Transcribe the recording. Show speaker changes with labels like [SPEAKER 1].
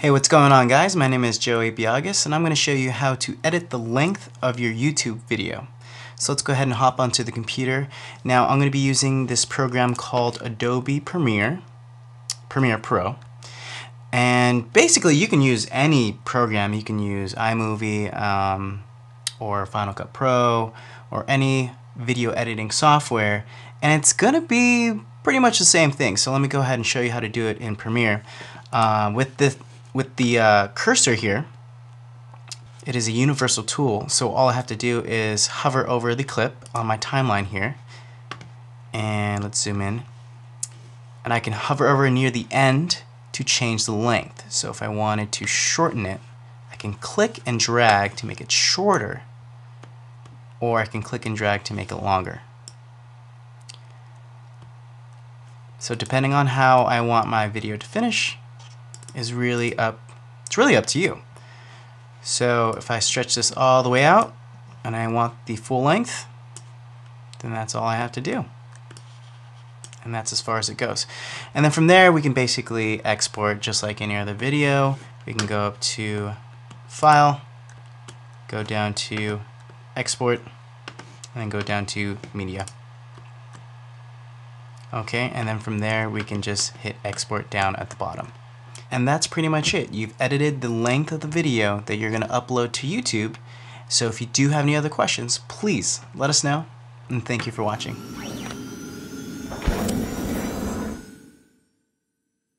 [SPEAKER 1] Hey, what's going on guys? My name is Joey Biagas and I'm going to show you how to edit the length of your YouTube video. So let's go ahead and hop onto the computer. Now I'm going to be using this program called Adobe Premiere, Premiere Pro. And basically you can use any program. You can use iMovie um, or Final Cut Pro or any video editing software and it's going to be pretty much the same thing. So let me go ahead and show you how to do it in Premiere. Uh, with the, with the uh, cursor here, it is a universal tool. So all I have to do is hover over the clip on my timeline here. And let's zoom in. And I can hover over near the end to change the length. So if I wanted to shorten it, I can click and drag to make it shorter. Or I can click and drag to make it longer. So depending on how I want my video to finish is really up, it's really up to you. So if I stretch this all the way out and I want the full length, then that's all I have to do. And that's as far as it goes. And then from there we can basically export just like any other video. We can go up to File, go down to Export, and then go down to Media. Okay, and then from there we can just hit export down at the bottom. And that's pretty much it. You've edited the length of the video that you're going to upload to YouTube. So if you do have any other questions, please let us know. And thank you for watching.